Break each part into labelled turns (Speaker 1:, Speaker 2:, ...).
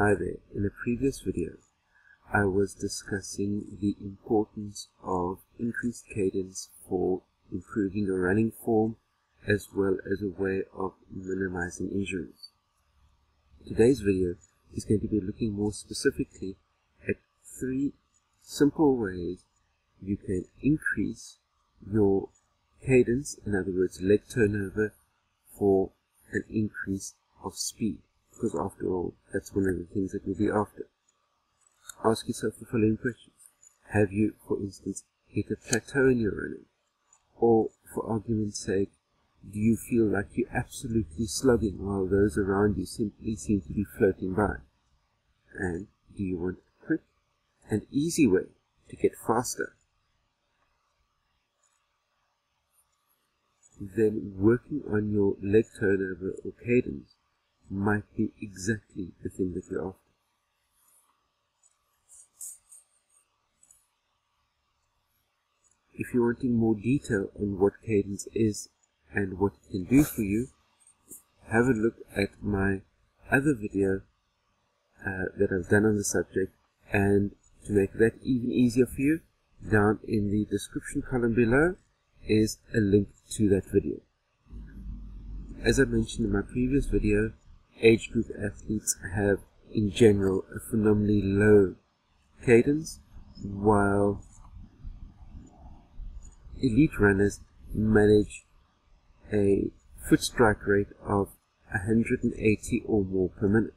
Speaker 1: Hi there, in a previous video I was discussing the importance of increased cadence for improving your running form as well as a way of minimizing injuries. Today's video is going to be looking more specifically at three simple ways you can increase your cadence, in other words leg turnover, for an increase of speed because after all, that's one of the things that you'll be after. Ask yourself the following questions. Have you, for instance, hit a plateau in your running? Or, for argument's sake, do you feel like you're absolutely slugging while those around you simply seem to be floating by? And do you want a quick and easy way to get faster? Then working on your leg turnover or cadence might be exactly the thing that you're after. If you're wanting more detail on what cadence is and what it can do for you, have a look at my other video uh, that I've done on the subject and to make that even easier for you, down in the description column below is a link to that video. As I mentioned in my previous video, age group athletes have in general a phenomenally low cadence while elite runners manage a foot strike rate of 180 or more per minute.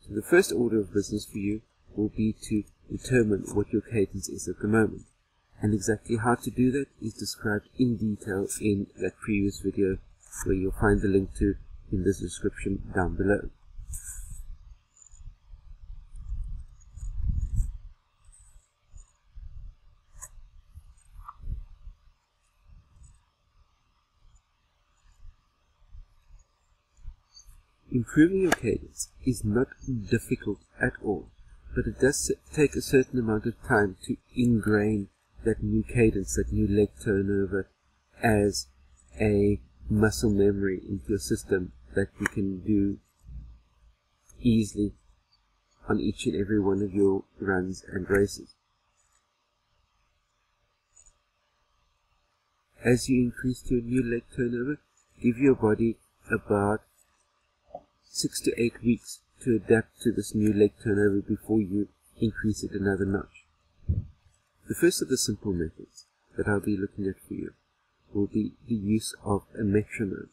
Speaker 1: So the first order of business for you will be to determine what your cadence is at the moment and exactly how to do that is described in detail in that previous video where you'll find the link to in the description down below. Improving your cadence is not difficult at all, but it does take a certain amount of time to ingrain that new cadence, that new leg turnover as a muscle memory into your system that you can do easily on each and every one of your runs and races. As you increase your new leg turnover, give your body about six to eight weeks to adapt to this new leg turnover before you increase it another notch. The first of the simple methods that I'll be looking at for you will be the use of a metronome.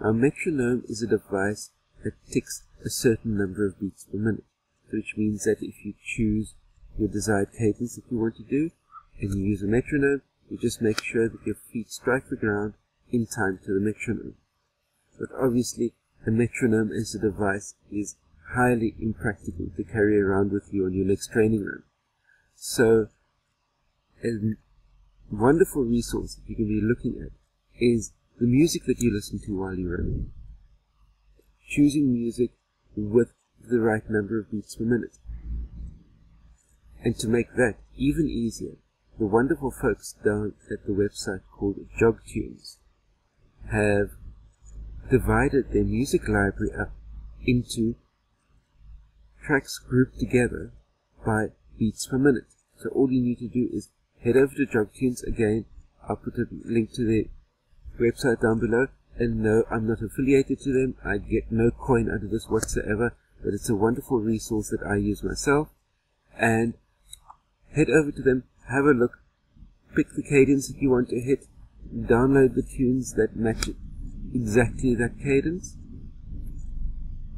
Speaker 1: a metronome is a device that ticks a certain number of beats per minute, which means that if you choose your desired cadence that you want to do, and you use a metronome, you just make sure that your feet strike the ground in time to the metronome. But obviously, a metronome as a device is highly impractical to carry around with you on your next training run. So a wonderful resource that you can be looking at is the music that you listen to while you're running. Choosing music with the right number of beats per minute. And to make that even easier, the wonderful folks down at the website called JogTunes have divided their music library up into tracks grouped together by beats per minute. So all you need to do is head over to JogTunes again. I'll put a link to the website down below. And no, I'm not affiliated to them. I get no coin out of this whatsoever. But it's a wonderful resource that I use myself. And head over to them, have a look, pick the cadence that you want to hit, download the tunes that match exactly that cadence,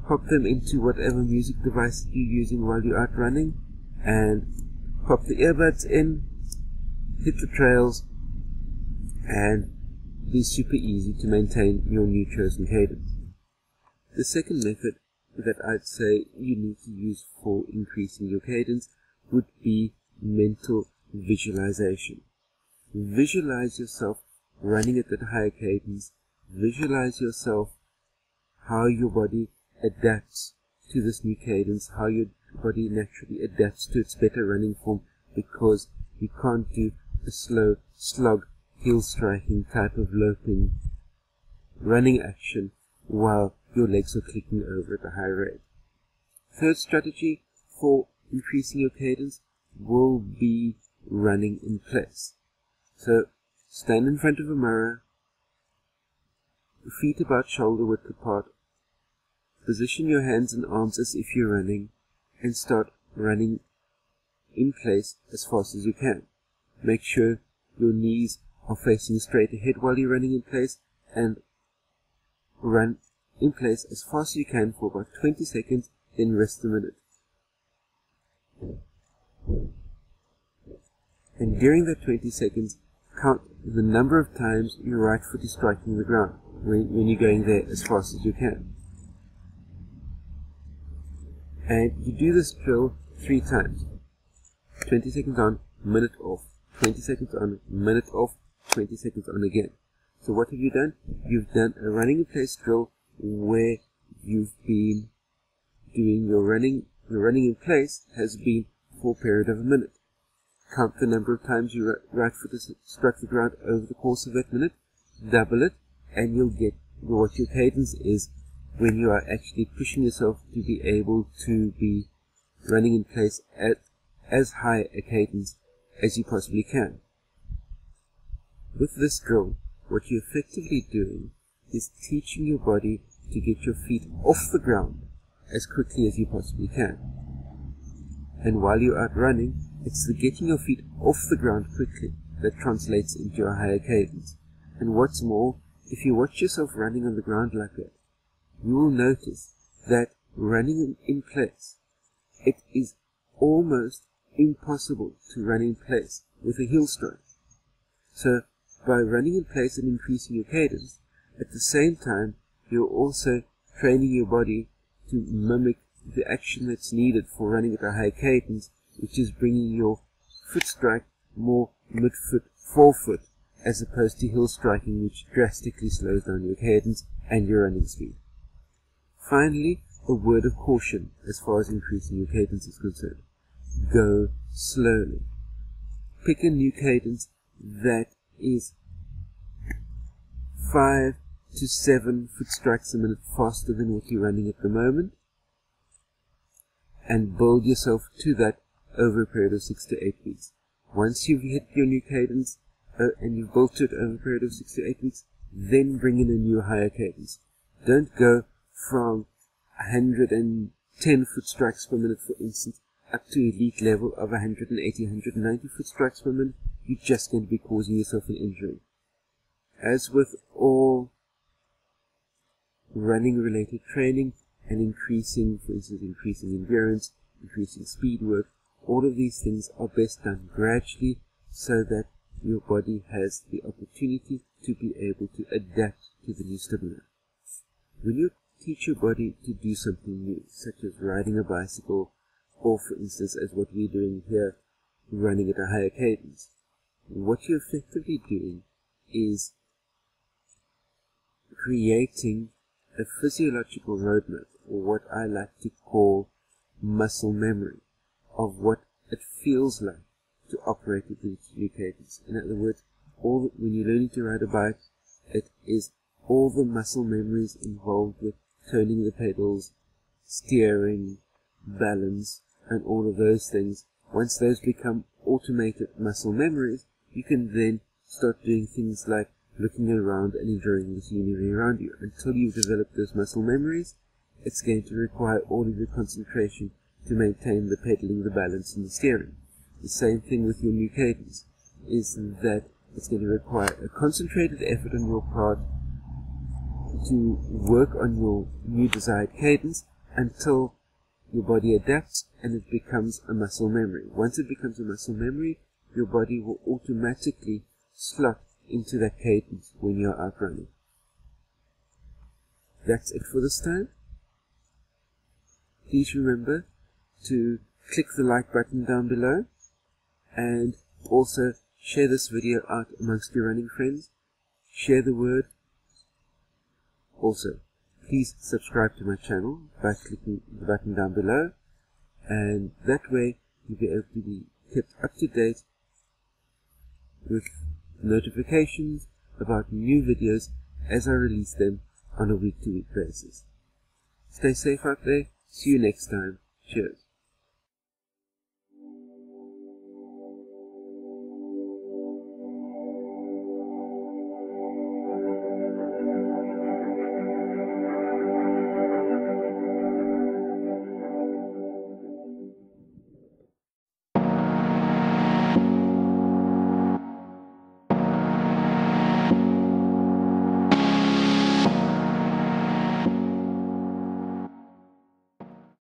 Speaker 1: pop them into whatever music device you're using while you're out running, and pop the earbuds in, hit the trails, and be super easy to maintain your new chosen cadence. The second method that I'd say you need to use for increasing your cadence would be mental visualization. Visualize yourself running at that higher cadence. Visualize yourself how your body adapts to this new cadence, how your body naturally adapts to its better running form because you can't do a slow slug heel striking type of loping running action while your legs are clicking over at a high rate. Third strategy for increasing your cadence will be running in place. So stand in front of a mirror, feet about shoulder width apart, position your hands and arms as if you're running, and start running in place as fast as you can. Make sure your knees are facing straight ahead while you're running in place and run in place as fast as you can for about 20 seconds, then rest a minute. And during that 20 seconds, count the number of times your right foot is striking the ground when, when you're going there as fast as you can. And you do this drill three times. 20 seconds on, minute off. 20 seconds on, minute off, 20 seconds on again. So what have you done? You've done a running in place drill where you've been doing your running, the running in place has been for a period of a minute. Count the number of times you right foot has struck the ground over the course of that minute, double it, and you'll get what your cadence is when you are actually pushing yourself to be able to be running in place at as high a cadence as you possibly can. With this drill, what you're effectively doing is teaching your body to get your feet off the ground as quickly as you possibly can. And while you're out running, it's the getting your feet off the ground quickly that translates into a higher cadence. And what's more, if you watch yourself running on the ground like that, you will notice that running in place, it is almost impossible to run in place with a heel strike. So by running in place and increasing your cadence, at the same time you're also training your body to mimic the action that's needed for running at a high cadence, which is bringing your foot strike more mid-foot, forefoot, as opposed to heel striking, which drastically slows down your cadence and your running speed. Finally, a word of caution as far as increasing your cadence is concerned. Go slowly. Pick a new cadence that is five to seven foot strikes a minute faster than what you're running at the moment and build yourself to that over a period of six to eight weeks. Once you've hit your new cadence uh, and you've built it over a period of six to eight weeks, then bring in a new higher cadence. Don't go from 110 foot strikes per minute, for instance, up to elite level of 180, 190 foot strikes per minute, you're just going to be causing yourself an injury. As with all running related training and increasing, for instance, increasing endurance, increasing speed work, all of these things are best done gradually so that your body has the opportunity to be able to adapt to the new stimuli. When you teach your body to do something new, such as riding a bicycle, or for instance, as what we're doing here, running at a higher cadence, what you're effectively doing is creating a physiological roadmap, or what I like to call muscle memory, of what it feels like to operate at the new cadence. In other words, all the, when you're learning to ride a bike, it is all the muscle memories involved with turning the pedals, steering, balance, and all of those things, once those become automated muscle memories, you can then start doing things like looking around and enjoying the scenery around you. Until you've developed those muscle memories, it's going to require all of your concentration to maintain the pedaling, the balance, and the steering. The same thing with your new cadence, is that it's going to require a concentrated effort on your part to work on your new desired cadence until your body adapts and it becomes a muscle memory. Once it becomes a muscle memory, your body will automatically slot into that cadence when you're out running. That's it for this time. Please remember to click the like button down below and also share this video out amongst your running friends. Share the word. Also, please subscribe to my channel by clicking the button down below and that way you'll be able to be kept up to date with notifications about new videos as I release them on a week-to-week -week basis. Stay safe out there. See you next time. Cheers.